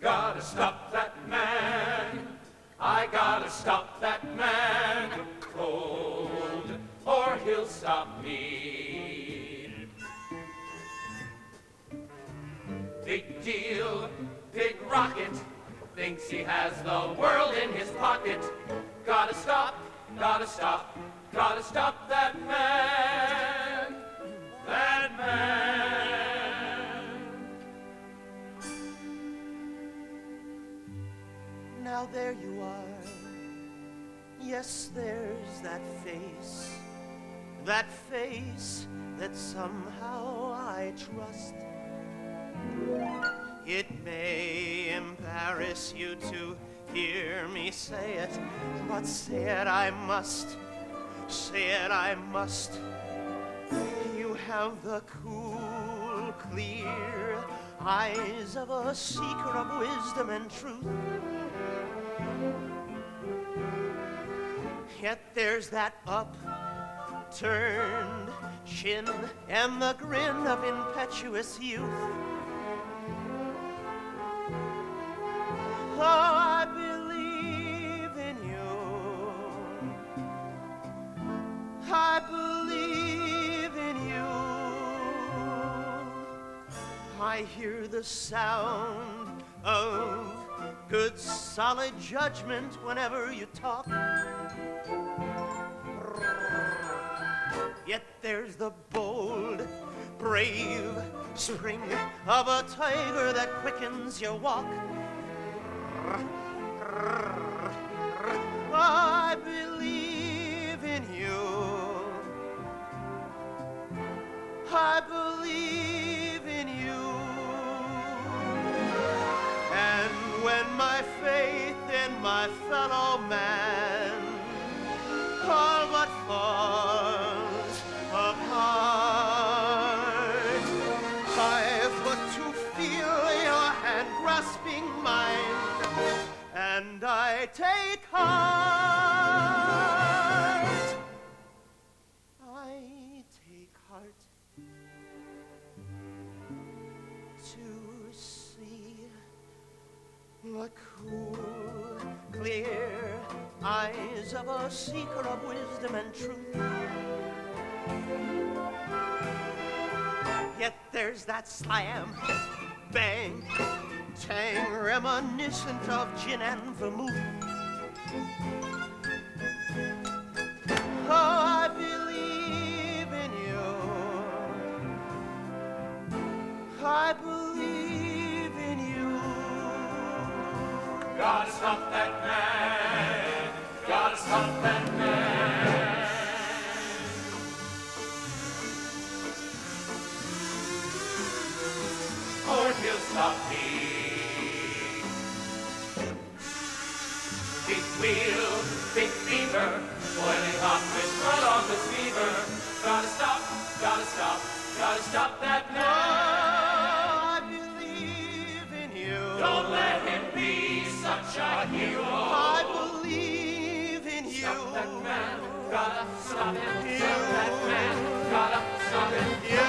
Gotta stop that man. I gotta stop that man cold, or he'll stop me. Big deal, big rocket, thinks he has the world in his pocket. Gotta stop, gotta stop, gotta stop that man, Now there you are. Yes, there's that face. That face that somehow I trust. It may embarrass you to hear me say it, but say it I must. Say it I must. You have the cool, clear eyes of a seeker of wisdom and truth. Yet there's that upturned chin and the grin of impetuous youth. I hear the sound of good solid judgment whenever you talk. Yet there's the bold, brave spring of a tiger that quickens your walk. I believe grasping mine, and I take heart. I take heart to see the cool, clear eyes of a seeker of wisdom and truth. Yet there's that slam, bang, reminiscent of gin and vermouth. Oh, I believe in you. I believe in you. Gotta stop that man. Gotta stop that man. Or he'll stop me. wheel, big fever, boiling hot with prolonged fever. Gotta stop, gotta stop, gotta stop that now. I believe in you. Don't let him be such a hero. I believe in you. Stop that man, gotta stop him. You. Stop that man, gotta stop him. Yeah.